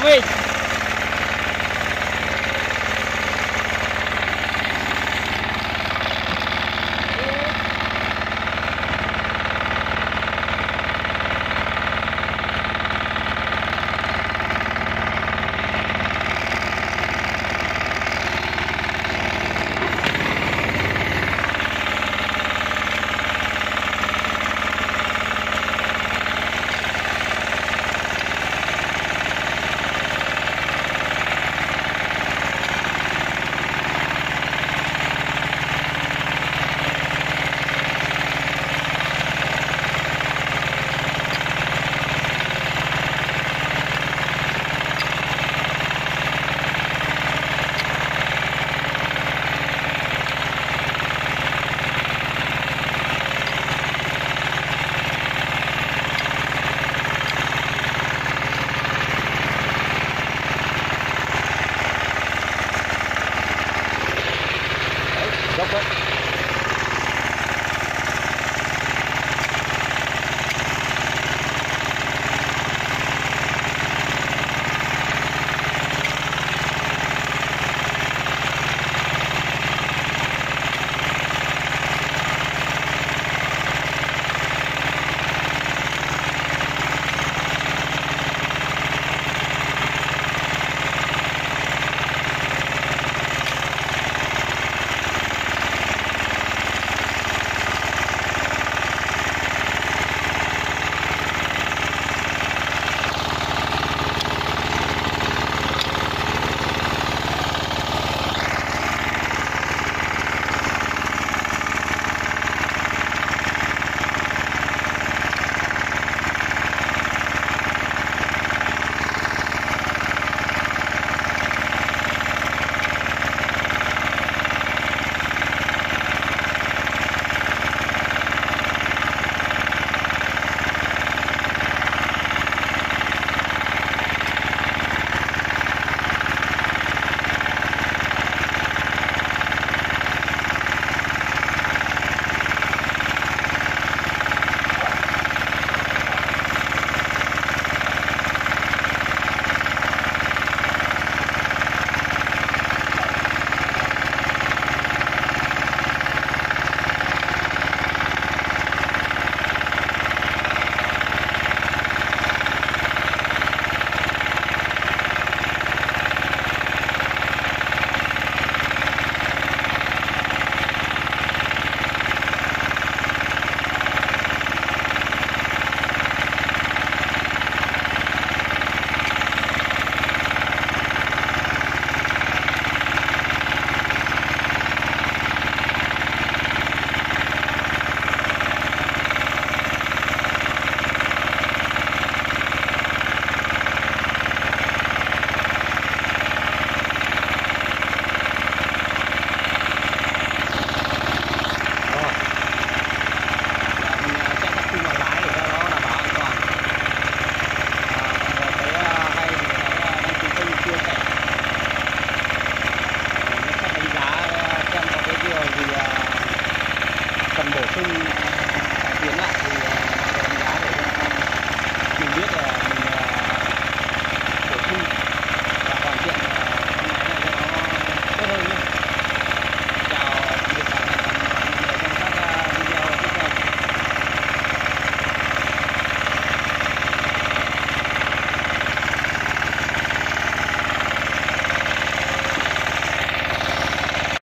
выйти.